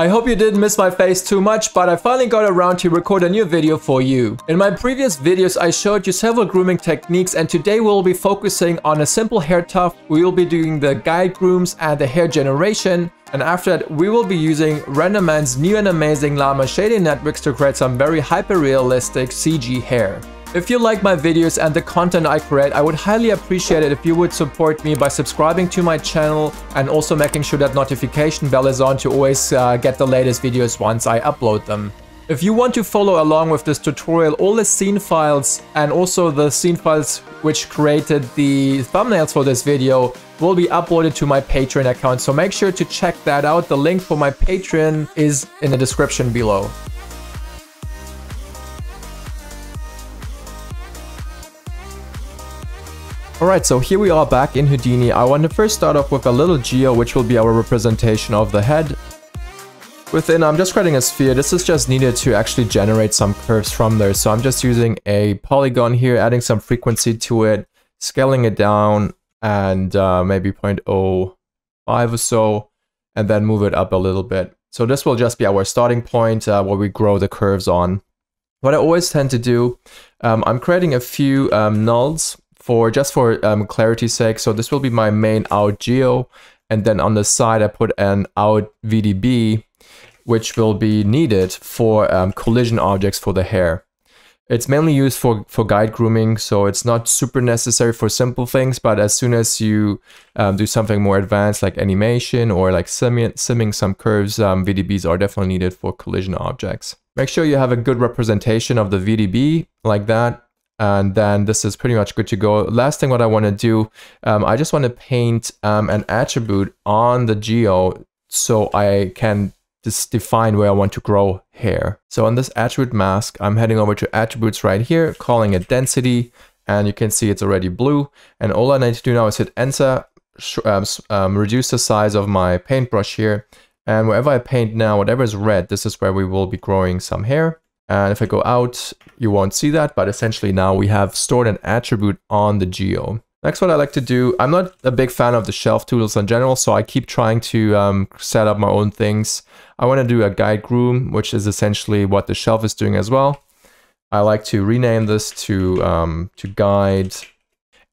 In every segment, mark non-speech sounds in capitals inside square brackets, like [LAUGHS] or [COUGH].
I hope you didn't miss my face too much, but I finally got around to record a new video for you. In my previous videos, I showed you several grooming techniques and today we'll be focusing on a simple hair tuft. We will be doing the guide grooms and the hair generation. And after that, we will be using Renderman's new and amazing Lama shading networks to create some very hyper-realistic CG hair. If you like my videos and the content I create, I would highly appreciate it if you would support me by subscribing to my channel and also making sure that notification bell is on to always uh, get the latest videos once I upload them. If you want to follow along with this tutorial, all the scene files and also the scene files which created the thumbnails for this video will be uploaded to my Patreon account, so make sure to check that out. The link for my Patreon is in the description below. Alright, so here we are back in Houdini. I want to first start off with a little geo, which will be our representation of the head. Within, I'm just creating a sphere. This is just needed to actually generate some curves from there. So I'm just using a polygon here, adding some frequency to it, scaling it down, and uh, maybe 0.05 or so, and then move it up a little bit. So this will just be our starting point uh, where we grow the curves on. What I always tend to do, um, I'm creating a few um, nulls for just for um, clarity's sake. So this will be my main out geo. And then on the side, I put an out VDB, which will be needed for um, collision objects for the hair. It's mainly used for, for guide grooming, so it's not super necessary for simple things, but as soon as you um, do something more advanced like animation or like simming, simming some curves, um, VDBs are definitely needed for collision objects. Make sure you have a good representation of the VDB like that and then this is pretty much good to go. Last thing what I want to do, um, I just want to paint um, an attribute on the geo so I can just define where I want to grow hair. So on this attribute mask, I'm heading over to attributes right here, calling it density, and you can see it's already blue. And all I need to do now is hit enter, um, um, reduce the size of my paintbrush here, and wherever I paint now, whatever is red, this is where we will be growing some hair. And if I go out, you won't see that, but essentially now we have stored an attribute on the geo. Next, what I like to do, I'm not a big fan of the shelf tools in general, so I keep trying to um, set up my own things. I want to do a guide groom, which is essentially what the shelf is doing as well. I like to rename this to, um, to guide.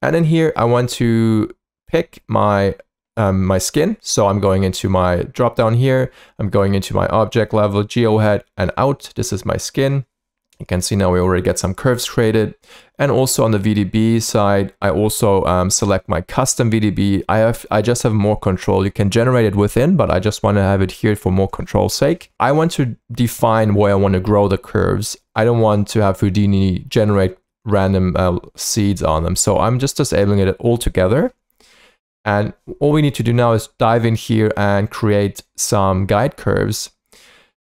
And in here, I want to pick my um, my skin. So I'm going into my drop down here. I'm going into my object level, geo head and out. This is my skin. You can see now we already get some curves created. And also on the VDB side, I also um, select my custom VDB. I have, I just have more control. You can generate it within, but I just want to have it here for more control sake. I want to define where I want to grow the curves. I don't want to have Houdini generate random uh, seeds on them. So I'm just disabling it all together. And all we need to do now is dive in here and create some guide curves.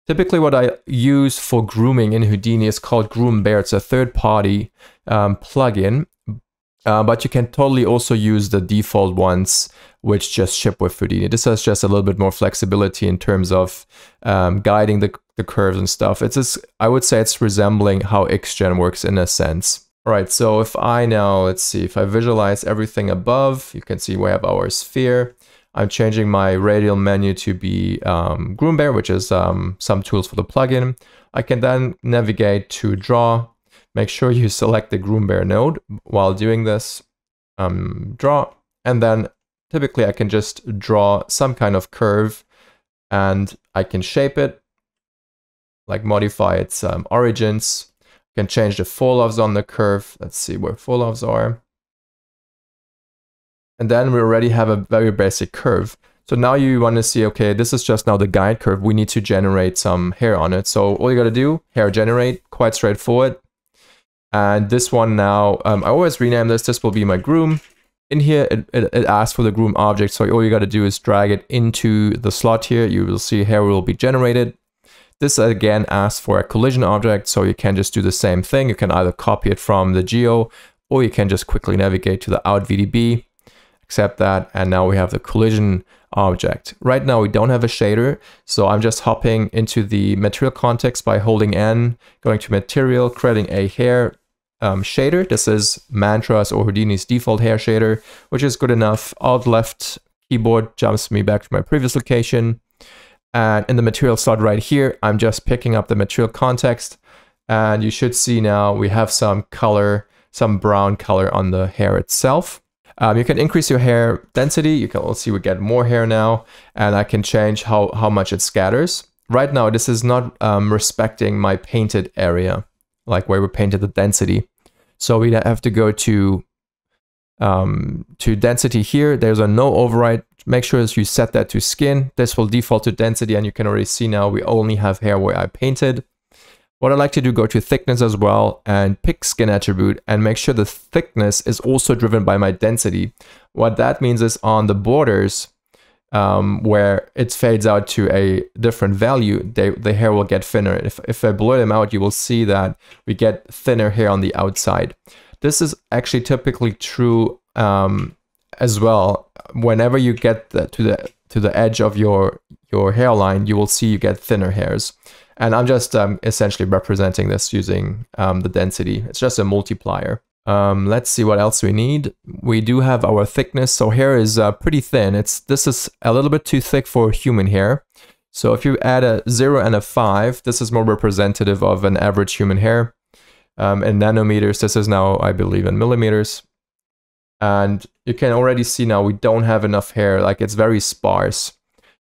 Typically what I use for grooming in Houdini is called Groom Bear. It's a third-party um, plugin, uh, but you can totally also use the default ones which just ship with Houdini. This has just a little bit more flexibility in terms of um, guiding the, the curves and stuff. It's just, I would say it's resembling how XGen works in a sense. All right, so if I now, let's see, if I visualize everything above, you can see we have our sphere. I'm changing my radial menu to be um, Groombear, which is um, some tools for the plugin. I can then navigate to draw. Make sure [LAUGHS] you select the Groombear node while doing this. Um, draw, and then typically I can just draw some kind of curve and I can shape it, like modify its um, origins, can change the fall-offs on the curve. Let's see where fall-offs are. And then we already have a very basic curve. So now you want to see, okay, this is just now the guide curve. We need to generate some hair on it. So all you got to do, hair generate, quite straightforward. And this one now, um, I always rename this. This will be my groom. In here, it, it, it asks for the groom object. So all you got to do is drag it into the slot here. You will see hair will be generated. This again asks for a collision object, so you can just do the same thing. You can either copy it from the geo, or you can just quickly navigate to the out VDB, accept that, and now we have the collision object. Right now we don't have a shader, so I'm just hopping into the material context by holding N, going to material, creating a hair um, shader. This is Mantra's or Houdini's default hair shader, which is good enough. Alt left keyboard jumps me back to my previous location. And in the material slot right here, I'm just picking up the material context. And you should see now we have some color, some brown color on the hair itself. Um, you can increase your hair density. You can also see we get more hair now. And I can change how, how much it scatters. Right now, this is not um, respecting my painted area, like where we painted the density. So we have to go to um, to density here. There's a no override. Make sure that you set that to skin. This will default to density and you can already see now we only have hair where I painted. What I like to do, go to thickness as well and pick skin attribute and make sure the thickness is also driven by my density. What that means is on the borders, um, where it fades out to a different value, they, the hair will get thinner. If, if I blur them out, you will see that we get thinner hair on the outside. This is actually typically true um, as well. Whenever you get the, to the to the edge of your your hairline, you will see you get thinner hairs. And I'm just um, essentially representing this using um, the density. It's just a multiplier. Um, let's see what else we need. We do have our thickness. So hair is uh, pretty thin. It's This is a little bit too thick for human hair. So if you add a 0 and a 5, this is more representative of an average human hair um, in nanometers. This is now, I believe, in millimeters. And you can already see now we don't have enough hair, like it's very sparse.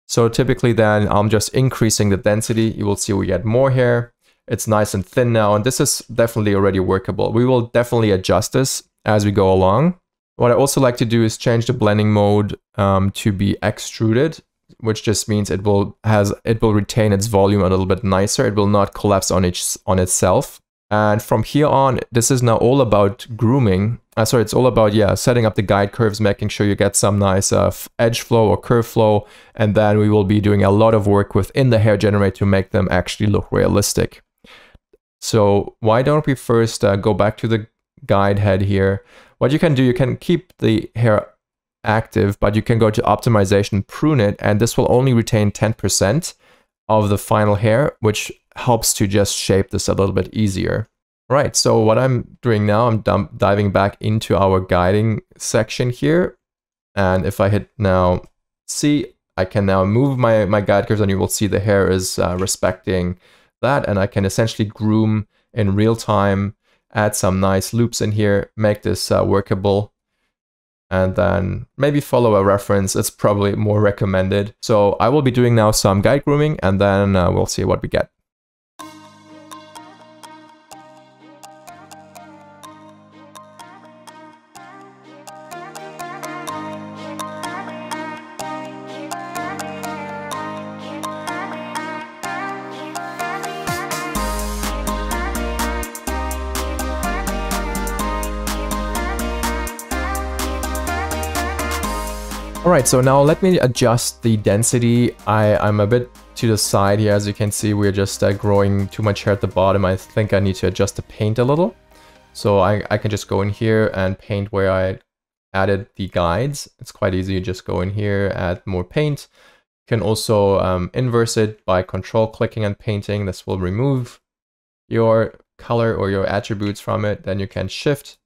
So typically then I'm just increasing the density. You will see we get more hair. It's nice and thin now, and this is definitely already workable. We will definitely adjust this as we go along. What I also like to do is change the blending mode um, to be extruded, which just means it will has it will retain its volume a little bit nicer. It will not collapse on its on itself. And from here on, this is now all about grooming. Uh, sorry, it's all about, yeah, setting up the guide curves, making sure you get some nice uh, edge flow or curve flow. And then we will be doing a lot of work within the hair generator to make them actually look realistic. So why don't we first uh, go back to the guide head here. What you can do, you can keep the hair active, but you can go to optimization, prune it, and this will only retain 10% of the final hair, which helps to just shape this a little bit easier. Right, so what I'm doing now, I'm diving back into our guiding section here. And if I hit now C, I can now move my, my guide curves and you will see the hair is uh, respecting that. And I can essentially groom in real time, add some nice loops in here, make this uh, workable and then maybe follow a reference. It's probably more recommended. So I will be doing now some guide grooming and then uh, we'll see what we get. Alright, so now let me adjust the density. I, I'm a bit to the side here. As you can see, we're just uh, growing too much hair at the bottom. I think I need to adjust the paint a little. So I, I can just go in here and paint where I added the guides. It's quite easy. You just go in here, add more paint. You can also um, inverse it by control clicking and painting. This will remove your color or your attributes from it. Then you can shift,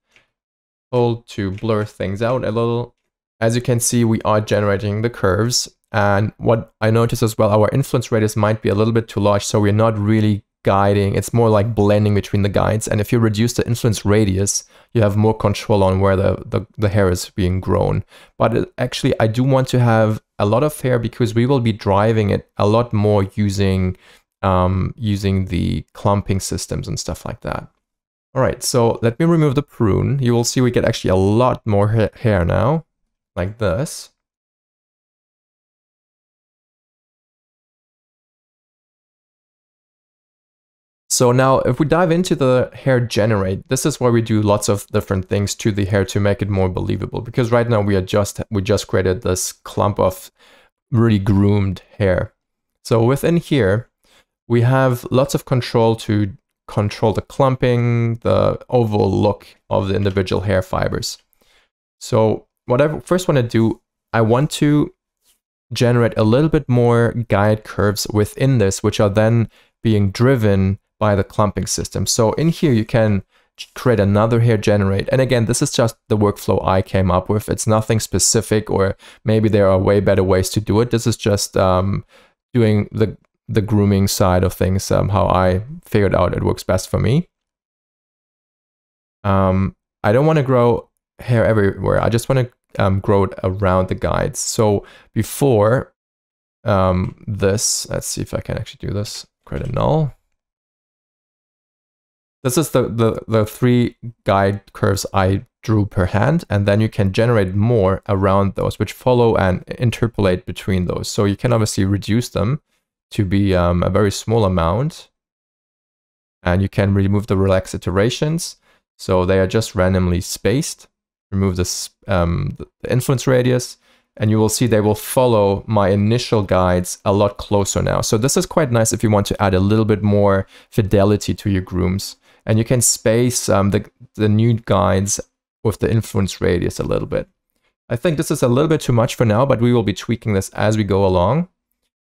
hold to blur things out a little as you can see, we are generating the curves. And what I noticed as well, our influence radius might be a little bit too large, so we're not really guiding. It's more like blending between the guides. And if you reduce the influence radius, you have more control on where the, the, the hair is being grown. But it, actually, I do want to have a lot of hair because we will be driving it a lot more using um, using the clumping systems and stuff like that. All right, so let me remove the prune. You will see we get actually a lot more ha hair now like this. So now if we dive into the hair generate, this is where we do lots of different things to the hair to make it more believable. Because right now we are just we just created this clump of really groomed hair. So within here, we have lots of control to control the clumping, the overall look of the individual hair fibers. So what I first want to do, I want to generate a little bit more guide curves within this, which are then being driven by the clumping system. So in here, you can create another hair generate. And again, this is just the workflow I came up with. It's nothing specific, or maybe there are way better ways to do it. This is just um, doing the the grooming side of things, um, how I figured out it works best for me. Um, I don't want to grow hair everywhere. I just want to um, grow it around the guides. So before um, this, let's see if I can actually do this. Create a null. This is the, the, the three guide curves I drew per hand, and then you can generate more around those, which follow and interpolate between those. So you can obviously reduce them to be um, a very small amount, and you can remove the relaxed iterations, so they are just randomly spaced. Remove this, um, the influence radius, and you will see they will follow my initial guides a lot closer now. So this is quite nice if you want to add a little bit more fidelity to your grooms. And you can space um, the, the new guides with the influence radius a little bit. I think this is a little bit too much for now, but we will be tweaking this as we go along.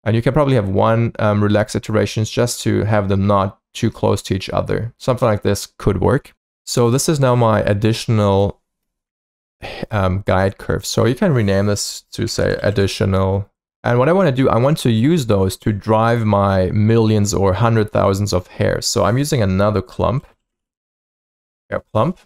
And you can probably have one um, relax iterations just to have them not too close to each other. Something like this could work. So this is now my additional um, guide curve. So you can rename this to say additional. And what I want to do, I want to use those to drive my millions or hundred thousands of hairs. So I'm using another clump, hair clump.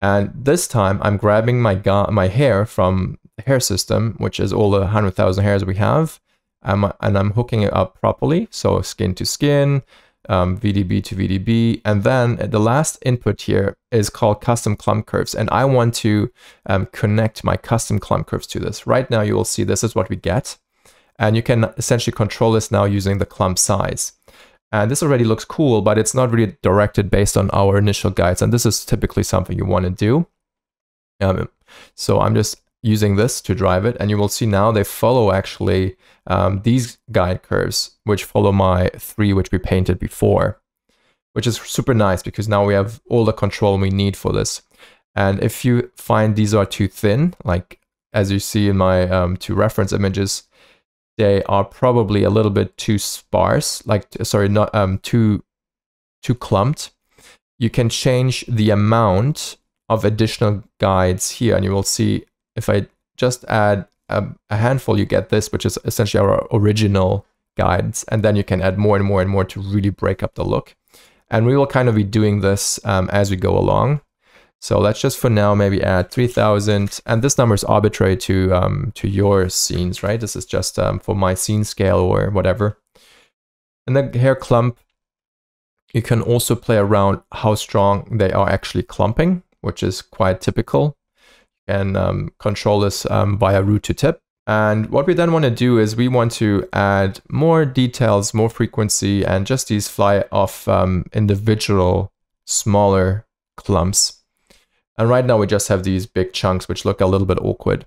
And this time I'm grabbing my, my hair from the hair system, which is all the 100,000 hairs we have. Um, and I'm hooking it up properly. So skin to skin, um, VDB to VDB. And then the last input here is called custom clump curves. And I want to um, connect my custom clump curves to this. Right now, you will see this is what we get. And you can essentially control this now using the clump size. And this already looks cool, but it's not really directed based on our initial guides. And this is typically something you want to do. Um, so I'm just using this to drive it. And you will see now they follow actually um, these guide curves, which follow my three, which we painted before, which is super nice because now we have all the control we need for this. And if you find these are too thin, like as you see in my um, two reference images, they are probably a little bit too sparse, like, sorry, not um, too, too clumped. You can change the amount of additional guides here and you will see if I just add a, a handful, you get this, which is essentially our original guides. And then you can add more and more and more to really break up the look. And we will kind of be doing this um, as we go along. So let's just for now maybe add 3000 and this number is arbitrary to um, to your scenes, right? This is just um, for my scene scale or whatever. And the hair clump, you can also play around how strong they are actually clumping, which is quite typical and um, control this um, via root to tip. And what we then want to do is we want to add more details, more frequency, and just these fly off um, individual smaller clumps. And right now we just have these big chunks which look a little bit awkward.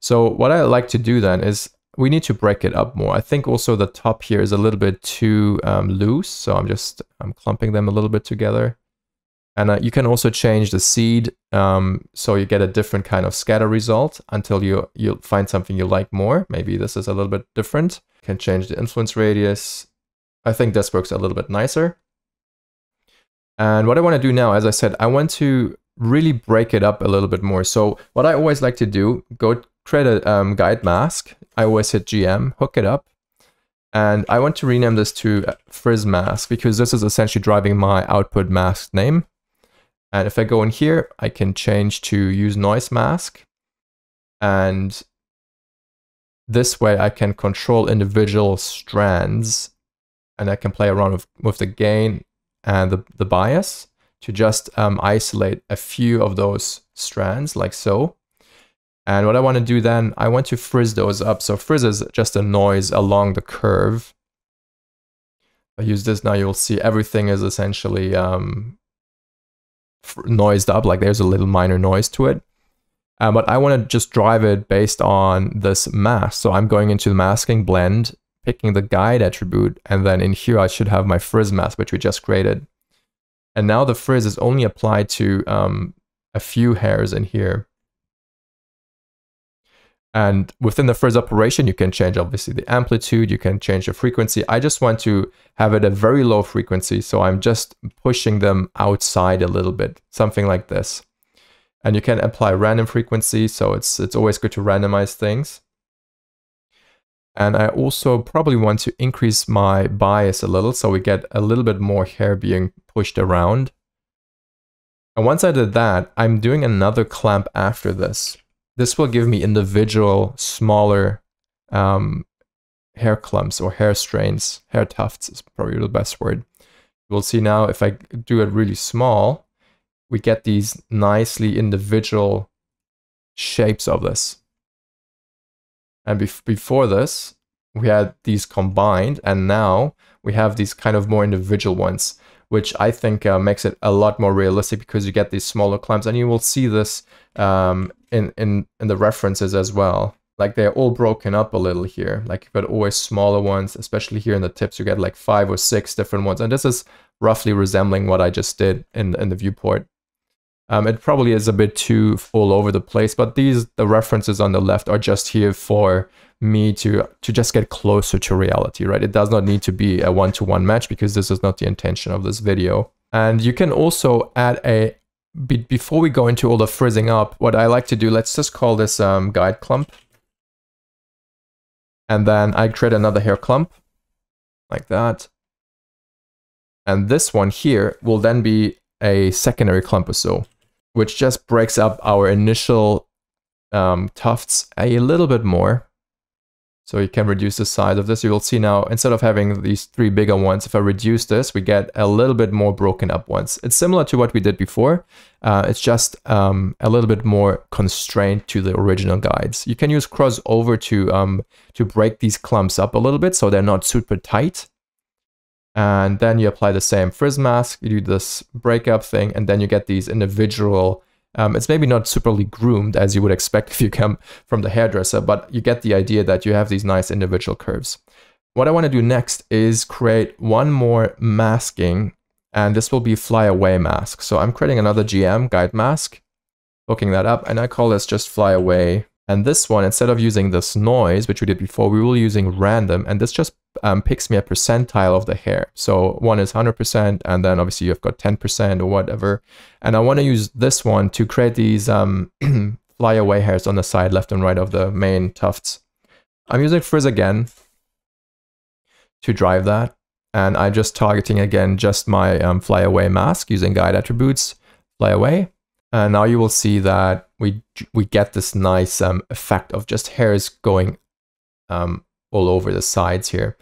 So what I like to do then is we need to break it up more. I think also the top here is a little bit too um, loose. So I'm just I'm clumping them a little bit together. And uh, you can also change the seed um, so you get a different kind of scatter result until you, you find something you like more. Maybe this is a little bit different. You can change the influence radius. I think this works a little bit nicer. And what I want to do now, as I said, I want to really break it up a little bit more. So what I always like to do, go create a um, guide mask. I always hit GM, hook it up. And I want to rename this to frizz mask because this is essentially driving my output mask name. And if I go in here, I can change to use noise mask. And this way I can control individual strands and I can play around with, with the gain and the, the bias to just um, isolate a few of those strands like so. And what I want to do then, I want to frizz those up. So frizz is just a noise along the curve. If I use this now, you'll see everything is essentially um, noised up, like there's a little minor noise to it. Um, but I want to just drive it based on this mask. So I'm going into the masking blend, picking the guide attribute, and then in here I should have my frizz mask, which we just created. And now the frizz is only applied to um, a few hairs in here. And within the frizz operation, you can change obviously the amplitude, you can change the frequency. I just want to have it a very low frequency. So I'm just pushing them outside a little bit, something like this. And you can apply random frequency. So it's, it's always good to randomize things. And I also probably want to increase my bias a little so we get a little bit more hair being pushed around. And once I did that, I'm doing another clamp after this. This will give me individual smaller um, hair clumps or hair strains. Hair tufts is probably the best word. We'll see now if I do it really small, we get these nicely individual shapes of this. And bef before this, we had these combined, and now we have these kind of more individual ones, which I think uh, makes it a lot more realistic because you get these smaller clamps, and you will see this um, in, in, in the references as well. Like they're all broken up a little here. Like you've got always smaller ones, especially here in the tips, you get like five or six different ones. And this is roughly resembling what I just did in, in the viewport. Um, it probably is a bit too all over the place, but these the references on the left are just here for me to to just get closer to reality, right? It does not need to be a one-to-one -one match because this is not the intention of this video. And you can also add a be, before we go into all the frizzing up, what I like to do, let's just call this um, guide clump. And then I create another hair clump like that. And this one here will then be a secondary clump or so which just breaks up our initial um, tufts a little bit more. So you can reduce the size of this. You will see now, instead of having these three bigger ones, if I reduce this, we get a little bit more broken up ones. It's similar to what we did before. Uh, it's just um, a little bit more constrained to the original guides. You can use crossover to, um, to break these clumps up a little bit so they're not super tight and then you apply the same frizz mask, you do this breakup thing, and then you get these individual, um, it's maybe not superly groomed as you would expect [LAUGHS] if you come from the hairdresser, but you get the idea that you have these nice individual curves. What I want to do next is create one more masking, and this will be fly away mask. So I'm creating another GM guide mask, hooking that up, and I call this just fly away and this one, instead of using this noise, which we did before, we will using random, and this just um, picks me a percentile of the hair. So one is 100%, and then obviously you've got 10% or whatever. And I want to use this one to create these um, [CLEARS THROAT] fly away hairs on the side, left and right of the main tufts. I'm using frizz again to drive that. And I'm just targeting again just my um, fly away mask using guide attributes, fly And now you will see that we we get this nice um, effect of just hairs going um, all over the sides here.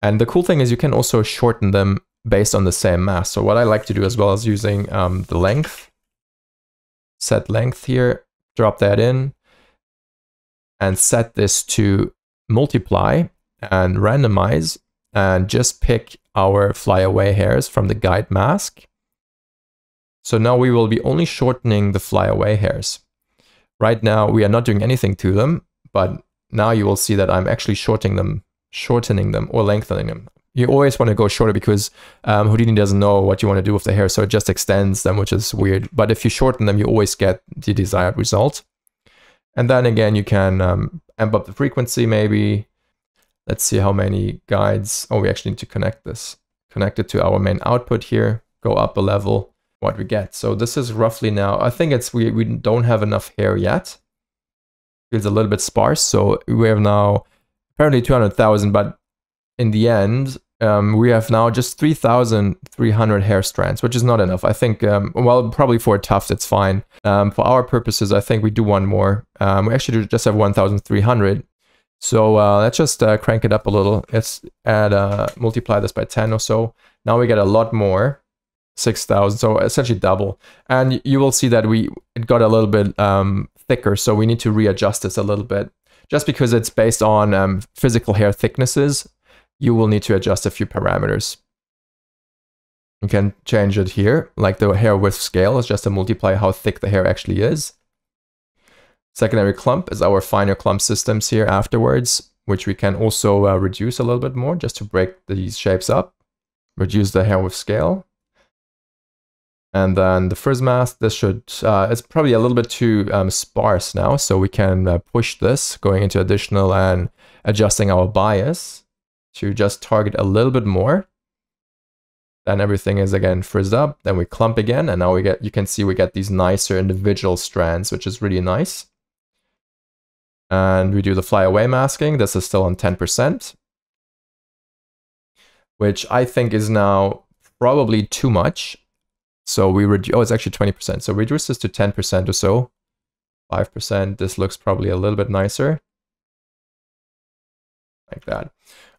And the cool thing is you can also shorten them based on the same mass. So what I like to do as well is using um, the length, set length here, drop that in, and set this to multiply and randomize, and just pick our flyaway hairs from the guide mask so now we will be only shortening the flyaway hairs. Right now we are not doing anything to them, but now you will see that I'm actually shortening them, shortening them or lengthening them. You always want to go shorter because um, Houdini doesn't know what you want to do with the hair, so it just extends them, which is weird. But if you shorten them, you always get the desired result. And then again, you can um, amp up the frequency maybe. Let's see how many guides. Oh, we actually need to connect this. Connect it to our main output here. Go up a level what we get. So this is roughly now, I think it's we, we don't have enough hair yet. It's a little bit sparse. So we have now apparently 200,000, but in the end, um, we have now just 3,300 hair strands, which is not enough. I think, um, well, probably for a tuft, it's fine. Um, for our purposes, I think we do one more. Um, we actually just have 1,300. So uh, let's just uh, crank it up a little. Let's add, uh, multiply this by 10 or so. Now we get a lot more. 6,000, so essentially double. And you will see that we it got a little bit um, thicker, so we need to readjust this a little bit. Just because it's based on um, physical hair thicknesses, you will need to adjust a few parameters. You can change it here, like the hair width scale is just to multiply how thick the hair actually is. Secondary clump is our finer clump systems here afterwards, which we can also uh, reduce a little bit more just to break these shapes up. Reduce the hair width scale. And then the frizz mask, this should, uh, it's probably a little bit too um, sparse now, so we can uh, push this going into additional and adjusting our bias to just target a little bit more. Then everything is again frizzed up, then we clump again, and now we get, you can see we get these nicer individual strands, which is really nice. and we do the flyaway masking. This is still on 10%, which I think is now probably too much. So we reduce, oh, it's actually 20%. So reduce this to 10% or so, 5%. This looks probably a little bit nicer like that.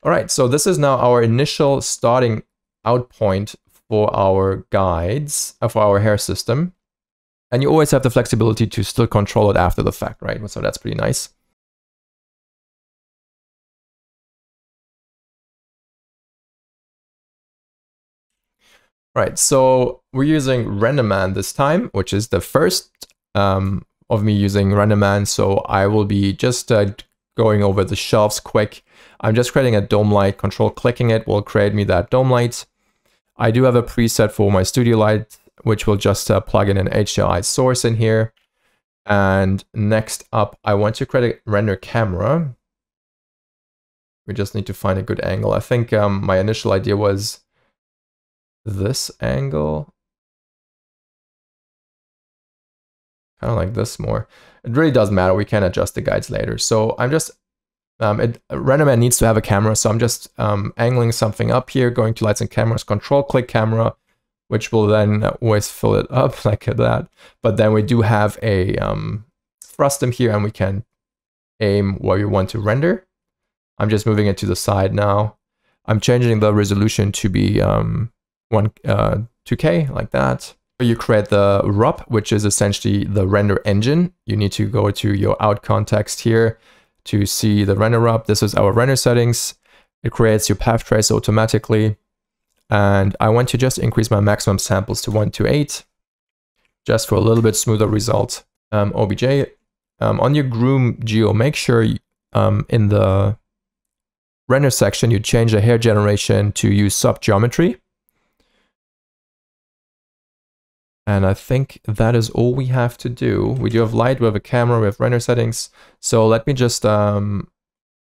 All right, so this is now our initial starting out point for our guides, uh, for our hair system. And you always have the flexibility to still control it after the fact, right? So that's pretty nice. Right, so we're using RenderMan this time, which is the first um, of me using RenderMan. So I will be just uh, going over the shelves quick. I'm just creating a dome light, control clicking it will create me that dome light. I do have a preset for my studio light, which will just uh, plug in an HDI source in here. And next up, I want to create a render camera. We just need to find a good angle. I think um, my initial idea was this angle. Kind of like this more. It really doesn't matter. We can adjust the guides later. So I'm just, um, it, RenderMan needs to have a camera. So I'm just um, angling something up here, going to lights and cameras, control click camera, which will then always fill it up [LAUGHS] like that. But then we do have a um, frustum here and we can aim where you want to render. I'm just moving it to the side now. I'm changing the resolution to be um, one uh, 2K like that. You create the ROP, which is essentially the render engine. You need to go to your out context here to see the render ROP. This is our render settings. It creates your path trace automatically. And I want to just increase my maximum samples to 128 just for a little bit smoother result. Um, OBJ, um, on your groom geo, make sure um, in the render section, you change the hair generation to use sub geometry. And I think that is all we have to do. We do have light, we have a camera, we have render settings. So let me just um,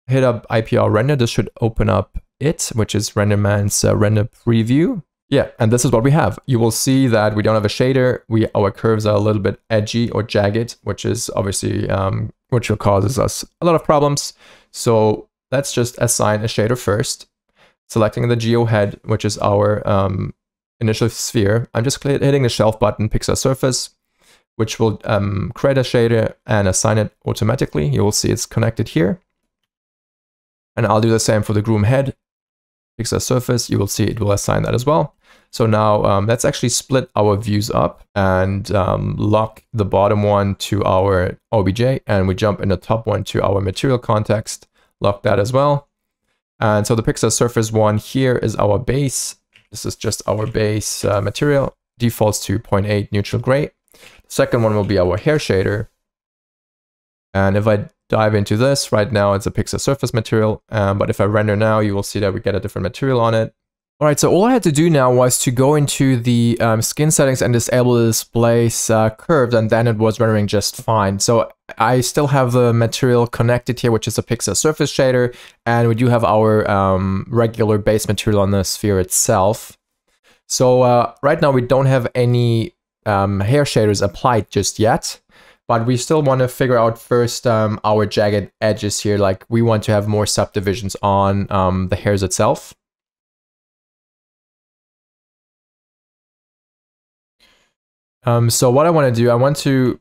hit up IPR render. This should open up it, which is RenderMan's uh, render preview. Yeah, and this is what we have. You will see that we don't have a shader. We Our curves are a little bit edgy or jagged, which is obviously, um, which causes us a lot of problems. So let's just assign a shader first. Selecting the geo head, which is our um, initial sphere, I'm just hitting the shelf button, Pixar surface, which will um, create a shader and assign it automatically. You will see it's connected here. And I'll do the same for the groom head, Pixar surface. You will see it will assign that as well. So now um, let's actually split our views up and um, lock the bottom one to our OBJ and we jump in the top one to our material context, lock that as well. And so the Pixar surface one here is our base this is just our base uh, material, defaults to 0.8 neutral gray. The second one will be our hair shader. And if I dive into this, right now it's a Pixar surface material, um, but if I render now, you will see that we get a different material on it. All right, so all I had to do now was to go into the um, skin settings and disable the displace uh, curves, and then it was rendering just fine. So I still have the material connected here, which is a Pixar surface shader, and we do have our um, regular base material on the sphere itself. So uh, right now we don't have any um, hair shaders applied just yet, but we still want to figure out first um, our jagged edges here. Like we want to have more subdivisions on um, the hairs itself. Um, so what I want to do, I want to,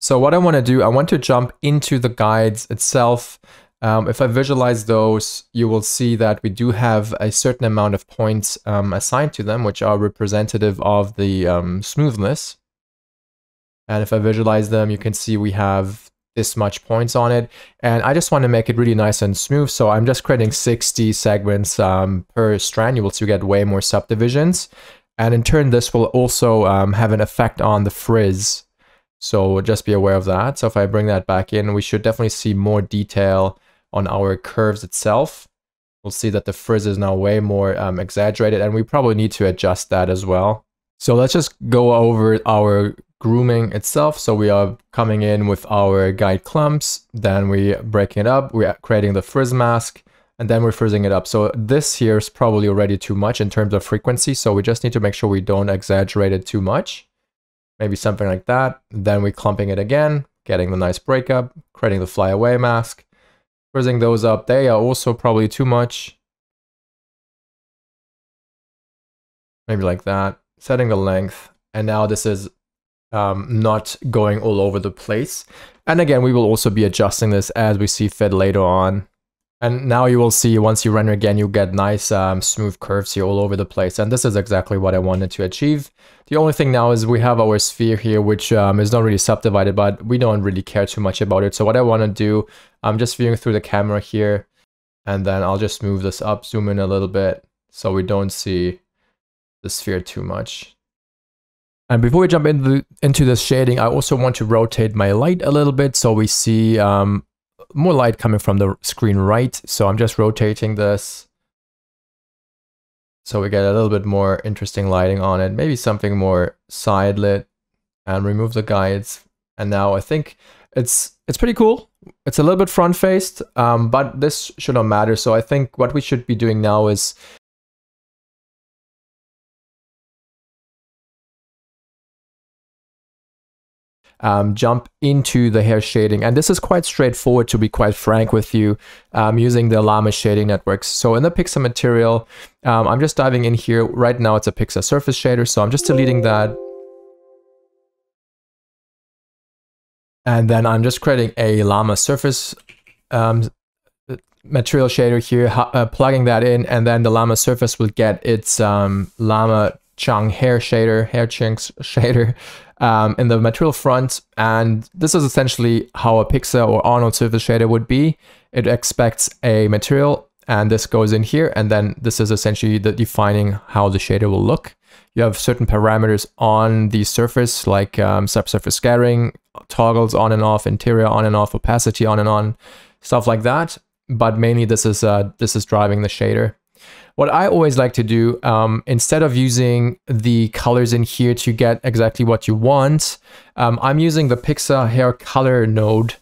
so what I want to do, I want to jump into the guides itself. Um, if I visualize those, you will see that we do have a certain amount of points um, assigned to them, which are representative of the um, smoothness. And if I visualize them, you can see we have this much points on it. And I just want to make it really nice and smooth. So I'm just creating 60 segments um, per strand. You will still get way more subdivisions. And in turn, this will also um, have an effect on the frizz. So just be aware of that. So if I bring that back in, we should definitely see more detail on our curves itself. We'll see that the frizz is now way more um, exaggerated and we probably need to adjust that as well. So let's just go over our grooming itself. So we are coming in with our guide clumps, then we breaking it up, we're creating the frizz mask, and then we're frizzing it up. So this here is probably already too much in terms of frequency. So we just need to make sure we don't exaggerate it too much. Maybe something like that. Then we're clumping it again, getting the nice breakup, creating the flyaway mask, frizzing those up. They are also probably too much. Maybe like that. Setting the length. And now this is um, not going all over the place. And again, we will also be adjusting this as we see fit later on. And now you will see once you render again, you get nice um, smooth curves here all over the place. And this is exactly what I wanted to achieve. The only thing now is we have our sphere here, which um, is not really subdivided, but we don't really care too much about it. So what I want to do, I'm just viewing through the camera here, and then I'll just move this up, zoom in a little bit, so we don't see the sphere too much. And before we jump into, into this shading, I also want to rotate my light a little bit so we see um, more light coming from the screen right. So I'm just rotating this. So we get a little bit more interesting lighting on it. Maybe something more side lit and remove the guides. And now I think it's it's pretty cool. It's a little bit front faced, um, but this should not matter. So I think what we should be doing now is um, jump into the hair shading. And this is quite straightforward to be quite frank with you um, using the Lama shading networks. So in the Pixar material, um, I'm just diving in here. Right now it's a Pixar surface shader, so I'm just deleting that. And then I'm just creating a Lama surface um, material shader here, uh, plugging that in, and then the Lama surface will get its um, Lama Chiang hair shader, hair chunks shader um, in the material front. And this is essentially how a Pixar or Arnold surface shader would be. It expects a material and this goes in here. And then this is essentially the defining how the shader will look. You have certain parameters on the surface like um, subsurface scattering, toggles on and off, interior on and off, opacity on and on, stuff like that. But mainly this is uh, this is driving the shader. What I always like to do, um, instead of using the colors in here to get exactly what you want, um, I'm using the Pixar hair color node.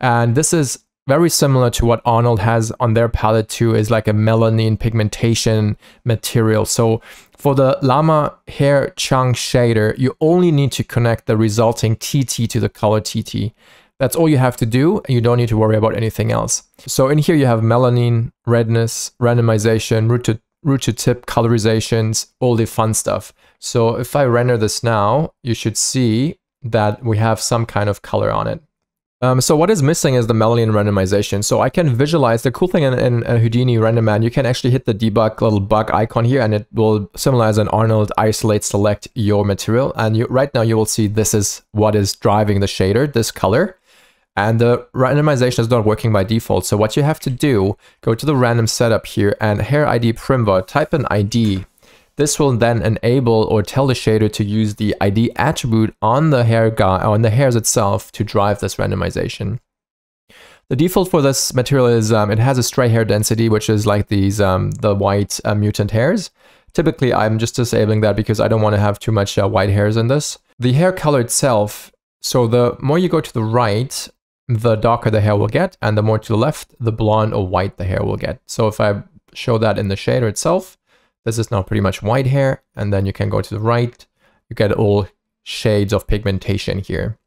And this is very similar to what Arnold has on their palette too, is like a melanin pigmentation material. So for the Lama hair chunk shader, you only need to connect the resulting TT to the color TT. That's all you have to do, and you don't need to worry about anything else. So in here you have melanin, redness, randomization, root to, root to tip colorizations, all the fun stuff. So if I render this now, you should see that we have some kind of color on it. Um, so what is missing is the melanin randomization. So I can visualize the cool thing in, in, in Houdini RenderMan, you can actually hit the debug little bug icon here and it will, as an Arnold, isolate, select your material. And you, right now you will see this is what is driving the shader, this color and the randomization is not working by default. So what you have to do, go to the random setup here and hair ID primvar, type an ID. This will then enable or tell the shader to use the ID attribute on the hair guy on the hairs itself to drive this randomization. The default for this material is um, it has a stray hair density, which is like these um, the white uh, mutant hairs. Typically, I'm just disabling that because I don't want to have too much uh, white hairs in this. The hair color itself, so the more you go to the right, the darker the hair will get, and the more to the left, the blonde or white the hair will get. So if I show that in the shader itself, this is now pretty much white hair, and then you can go to the right, you get all shades of pigmentation here.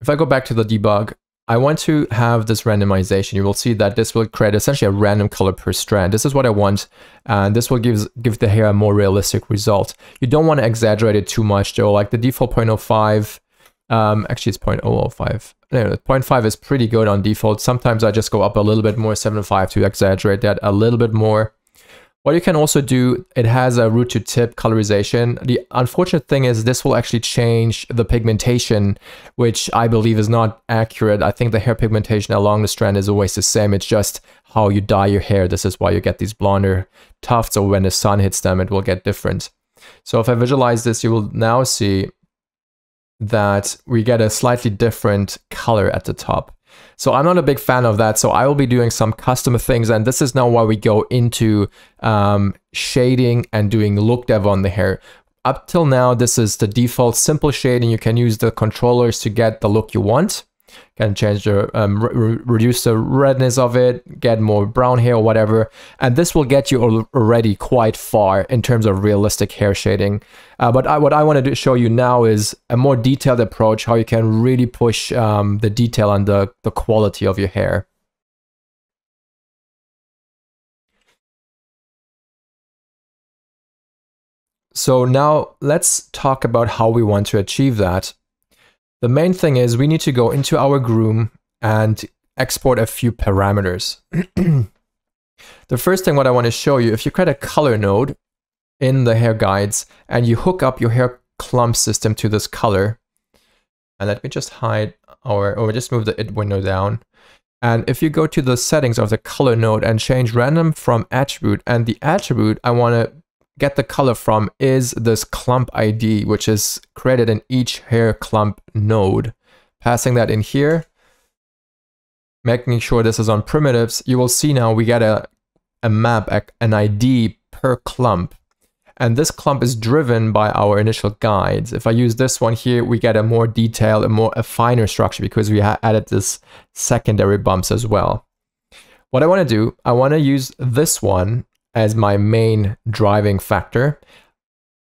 If I go back to the debug, I want to have this randomization. You will see that this will create essentially a random color per strand. This is what I want, and this will give, give the hair a more realistic result. You don't want to exaggerate it too much though, like the default 0.05 um, actually, it's 0.005. No, 0.5 is pretty good on default. Sometimes I just go up a little bit more, 7.5 to exaggerate that a little bit more. What you can also do, it has a root to tip colorization. The unfortunate thing is this will actually change the pigmentation, which I believe is not accurate. I think the hair pigmentation along the strand is always the same. It's just how you dye your hair. This is why you get these blonder tufts or when the sun hits them, it will get different. So if I visualize this, you will now see that we get a slightly different color at the top. So I'm not a big fan of that. So I will be doing some custom things. And this is now why we go into um, shading and doing look dev on the hair. Up till now, this is the default simple shading. You can use the controllers to get the look you want. Can change the um, re reduce the redness of it, get more brown hair or whatever, and this will get you already quite far in terms of realistic hair shading. Uh, but I, what I wanted to show you now is a more detailed approach, how you can really push um, the detail and the, the quality of your hair. So now let's talk about how we want to achieve that. The main thing is we need to go into our groom and export a few parameters. [CLEARS THROAT] the first thing what I want to show you, if you create a color node in the hair guides and you hook up your hair clump system to this color, and let me just hide our, or just move the it window down. And if you go to the settings of the color node and change random from attribute, and the attribute I want to get the color from is this clump ID, which is created in each hair clump node. Passing that in here, making sure this is on primitives, you will see now we get a, a map, an ID per clump. And this clump is driven by our initial guides. If I use this one here, we get a more detailed, a more a finer structure because we added this secondary bumps as well. What I want to do, I want to use this one as my main driving factor.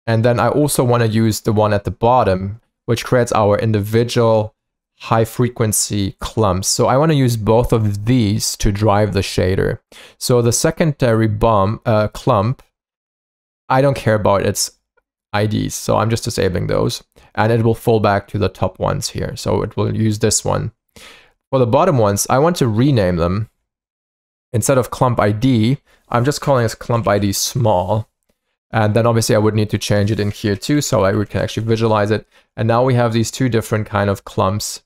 And then I also want to use the one at the bottom, which creates our individual high frequency clumps. So I want to use both of these to drive the shader. So the secondary bump, uh, clump, I don't care about its IDs. So I'm just disabling those and it will fall back to the top ones here. So it will use this one. For the bottom ones, I want to rename them. Instead of clump ID, I'm just calling this clump ID small. And then obviously I would need to change it in here too, so I can actually visualize it. And now we have these two different kind of clumps.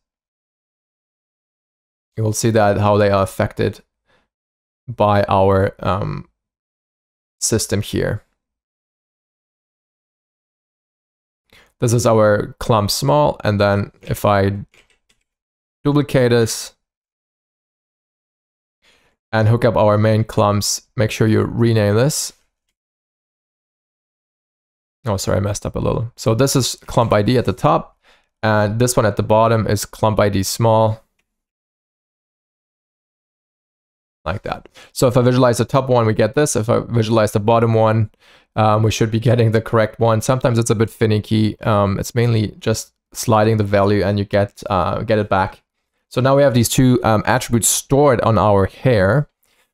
You will see that how they are affected by our um, system here. This is our clump small, and then if I duplicate this, and hook up our main clumps. Make sure you rename this. Oh, sorry, I messed up a little. So this is clump ID at the top, and this one at the bottom is clump ID small. Like that. So if I visualize the top one, we get this. If I visualize the bottom one, um, we should be getting the correct one. Sometimes it's a bit finicky. Um, it's mainly just sliding the value and you get uh, get it back so now we have these two um, attributes stored on our hair.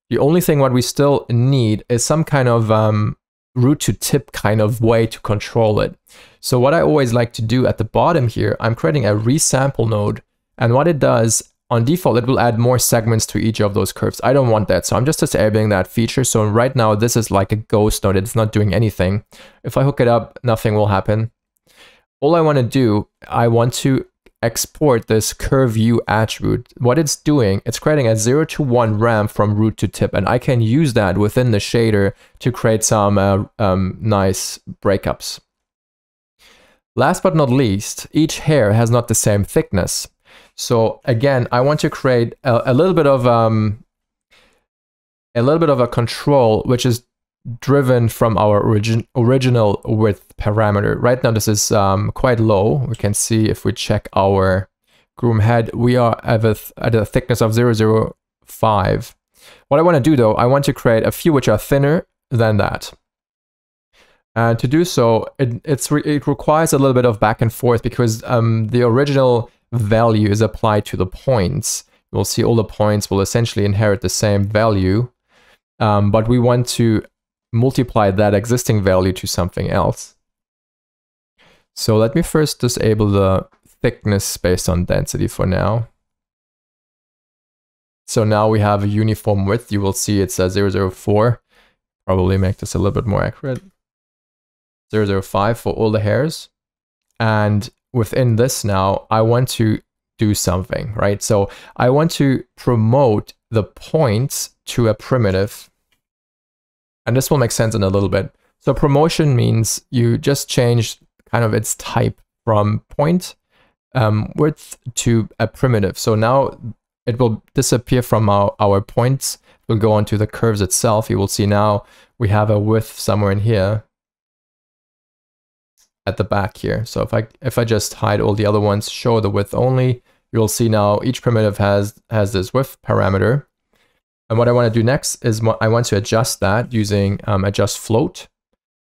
The only thing what we still need is some kind of um, root to tip kind of way to control it. So what I always like to do at the bottom here, I'm creating a resample node. And what it does, on default, it will add more segments to each of those curves. I don't want that, so I'm just disabling that feature. So right now, this is like a ghost node. It's not doing anything. If I hook it up, nothing will happen. All I want to do, I want to export this curve U attribute, what it's doing, it's creating a 0 to 1 ramp from root to tip, and I can use that within the shader to create some uh, um, nice breakups. Last but not least, each hair has not the same thickness. So again, I want to create a, a little bit of um, a little bit of a control, which is driven from our origin original width parameter. Right now this is um, quite low. We can see if we check our groom head, we are at a, at a thickness of 005. What I want to do though, I want to create a few which are thinner than that. And to do so, it, re it requires a little bit of back and forth because um, the original value is applied to the points. You'll see all the points will essentially inherit the same value. Um, but we want to multiply that existing value to something else. So let me first disable the thickness based on density for now. So now we have a uniform width. You will see it says 004. Probably make this a little bit more accurate. 005 for all the hairs. And within this now, I want to do something, right? So I want to promote the points to a primitive and this will make sense in a little bit. So promotion means you just change kind of its type from point um, width to a primitive. So now it will disappear from our, our points. We'll go onto the curves itself. You will see now we have a width somewhere in here at the back here. So if I if I just hide all the other ones, show the width only, you'll see now each primitive has, has this width parameter. And what I want to do next is I want to adjust that using um, adjust float,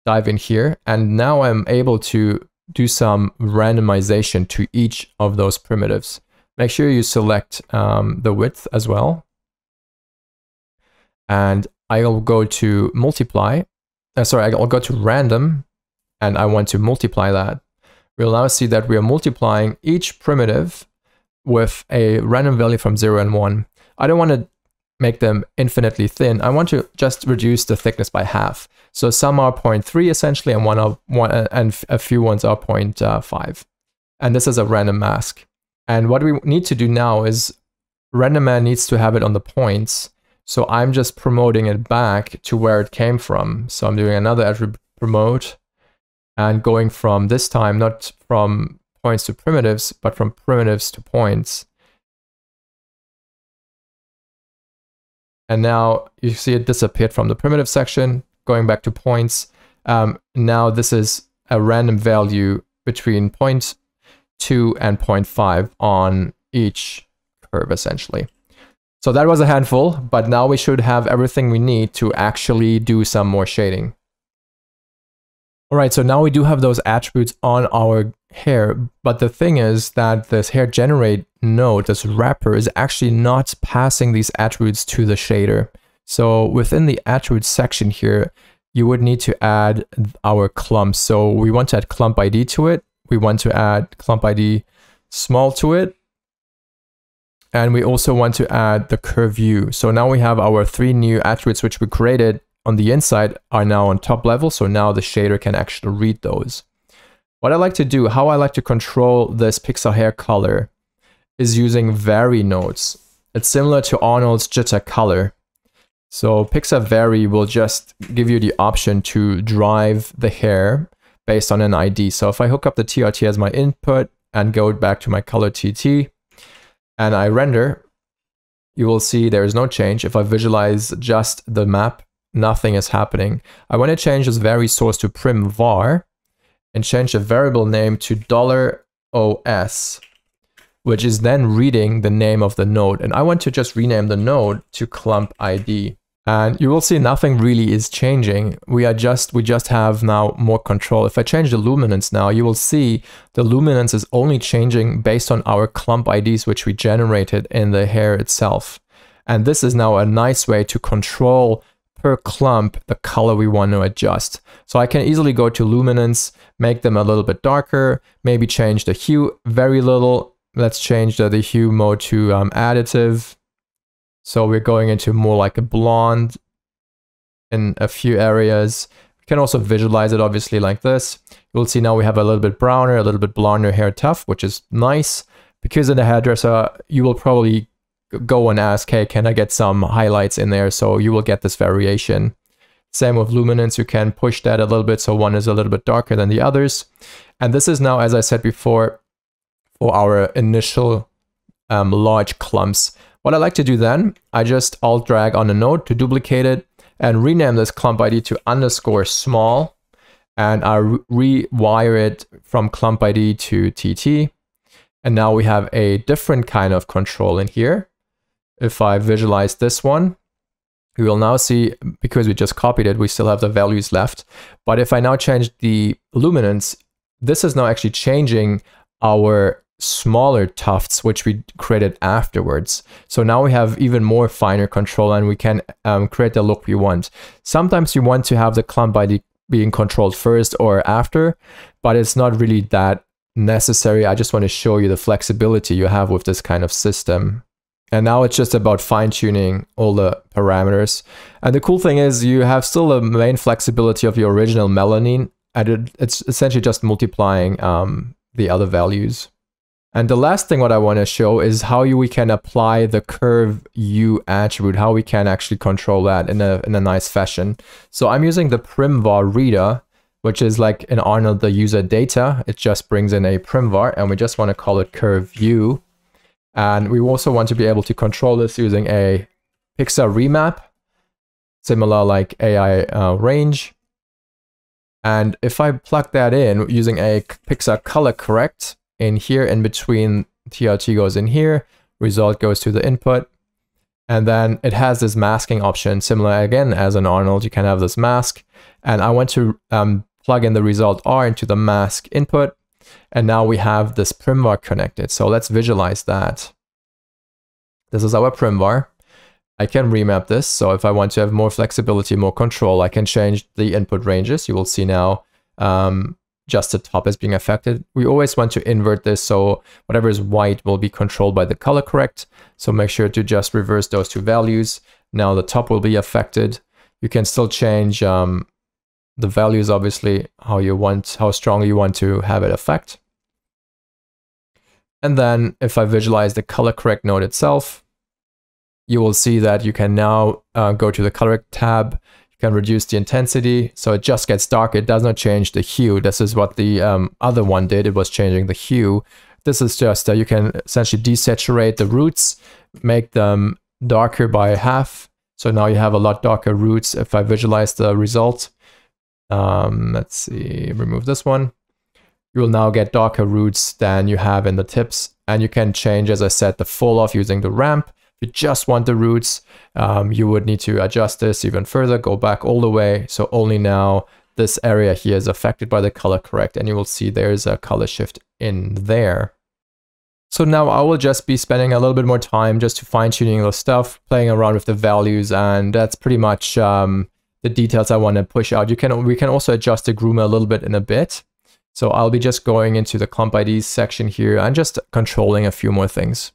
dive in here, and now I'm able to do some randomization to each of those primitives. Make sure you select um, the width as well. And I'll go to multiply. Uh, sorry, I'll go to random and I want to multiply that. We'll now see that we are multiplying each primitive with a random value from 0 and 1. I don't want to make them infinitely thin. I want to just reduce the thickness by half. So some are 0.3 essentially, and one are one, uh, and a few ones are uh, 0.5. And this is a random mask. And what we need to do now is random man needs to have it on the points. So I'm just promoting it back to where it came from. So I'm doing another attribute promote and going from this time, not from points to primitives, but from primitives to points. And now you see it disappeared from the primitive section, going back to points. Um, now this is a random value between 0.2 and 0.5 on each curve, essentially. So that was a handful, but now we should have everything we need to actually do some more shading. All right, so now we do have those attributes on our hair, but the thing is that this hair generate node, this wrapper, is actually not passing these attributes to the shader. So within the attributes section here, you would need to add our clump. So we want to add clump ID to it. We want to add clump ID small to it. And we also want to add the curve U. So now we have our three new attributes which we created on the inside are now on top level. So now the shader can actually read those. What I like to do, how I like to control this pixel hair color is using vary nodes. It's similar to Arnold's jitter color. So Pixar vary will just give you the option to drive the hair based on an ID. So if I hook up the TRT as my input and go back to my color TT and I render, you will see there is no change. If I visualize just the map, nothing is happening. I want to change this vary source to prim var and change the variable name to $OS, which is then reading the name of the node. And I want to just rename the node to clump ID. And you will see nothing really is changing. We are just we just have now more control. If I change the luminance now, you will see the luminance is only changing based on our clump IDs which we generated in the hair itself. And this is now a nice way to control per clump the color we want to adjust. So I can easily go to luminance, make them a little bit darker, maybe change the hue very little. Let's change the, the hue mode to um, additive. So we're going into more like a blonde in a few areas. We can also visualize it obviously like this. You'll see now we have a little bit browner, a little bit blonder hair tuft, which is nice. Because in the hairdresser, you will probably go and ask, hey, can I get some highlights in there? So you will get this variation. Same with luminance, you can push that a little bit so one is a little bit darker than the others. And this is now, as I said before, for our initial um, large clumps. What I like to do then, I just alt drag on a node to duplicate it and rename this clump ID to underscore small. And I rewire it from clump ID to TT. And now we have a different kind of control in here if I visualize this one, we will now see, because we just copied it, we still have the values left. But if I now change the luminance, this is now actually changing our smaller tufts, which we created afterwards. So now we have even more finer control and we can um, create the look we want. Sometimes you want to have the clump ID being controlled first or after, but it's not really that necessary. I just want to show you the flexibility you have with this kind of system. And now it's just about fine tuning all the parameters. And the cool thing is you have still the main flexibility of your original melanin and it, it's essentially just multiplying um, the other values. And the last thing what I want to show is how you, we can apply the curve U attribute, how we can actually control that in a, in a nice fashion. So I'm using the primvar reader, which is like in Arnold the user data. It just brings in a primvar and we just want to call it curve U. And we also want to be able to control this using a pixel remap, similar like AI uh, range. And if I plug that in using a pixel color correct in here in between TRT goes in here, result goes to the input, and then it has this masking option, similar again as an Arnold, you can have this mask. And I want to um, plug in the result R into the mask input. And now we have this primvar connected. So let's visualize that. This is our primvar. I can remap this. So if I want to have more flexibility, more control, I can change the input ranges. You will see now um, just the top is being affected. We always want to invert this so whatever is white will be controlled by the color correct. So make sure to just reverse those two values. Now the top will be affected. You can still change um, the values, obviously, how you want, how strong you want to have it affect. And then if I visualize the color correct node itself, you will see that you can now uh, go to the color tab can reduce the intensity so it just gets dark it does not change the hue. This is what the um, other one did. It was changing the hue. This is just uh, you can essentially desaturate the roots make them darker by half. So now you have a lot darker roots if I visualize the result. Um, let's see remove this one. You will now get darker roots than you have in the tips and you can change as I said the fall off using the ramp you just want the roots, um, you would need to adjust this even further, go back all the way. So only now this area here is affected by the color correct and you will see there's a color shift in there. So now I will just be spending a little bit more time just to fine tuning the stuff, playing around with the values and that's pretty much um, the details I want to push out. You can We can also adjust the groomer a little bit in a bit. So I'll be just going into the clump IDs section here and just controlling a few more things.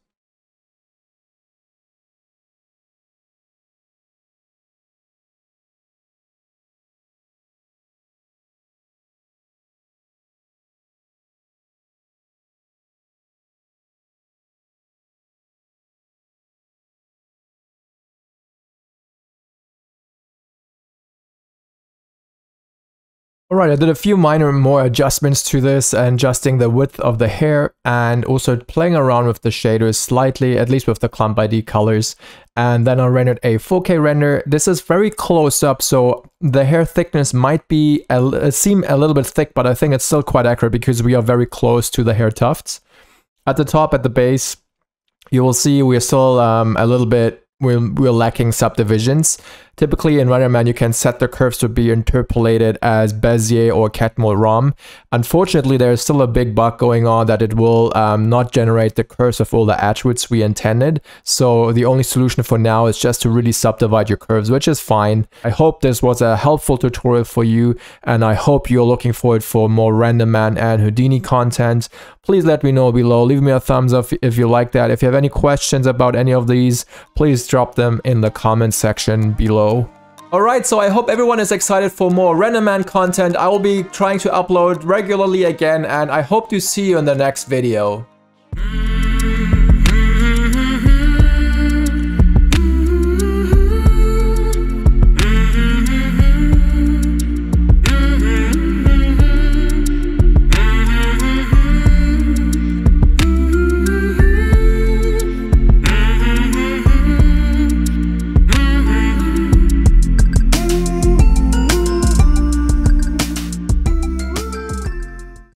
Alright, I did a few minor more adjustments to this, adjusting the width of the hair and also playing around with the shaders slightly, at least with the clump ID colors. And then I rendered a 4K render. This is very close up, so the hair thickness might be a, uh, seem a little bit thick, but I think it's still quite accurate because we are very close to the hair tufts. At the top, at the base, you will see we are still um, a little bit, we're, we're lacking subdivisions. Typically in RenderMan, you can set the curves to be interpolated as Bezier or Catmull-ROM. Unfortunately, there's still a big bug going on that it will um, not generate the curves of all the attributes we intended. So the only solution for now is just to really subdivide your curves, which is fine. I hope this was a helpful tutorial for you, and I hope you're looking forward for more RenderMan and Houdini content. Please let me know below. Leave me a thumbs up if you like that. If you have any questions about any of these, please drop them in the comment section below Alright, so I hope everyone is excited for more RenderMan content. I will be trying to upload regularly again and I hope to see you in the next video.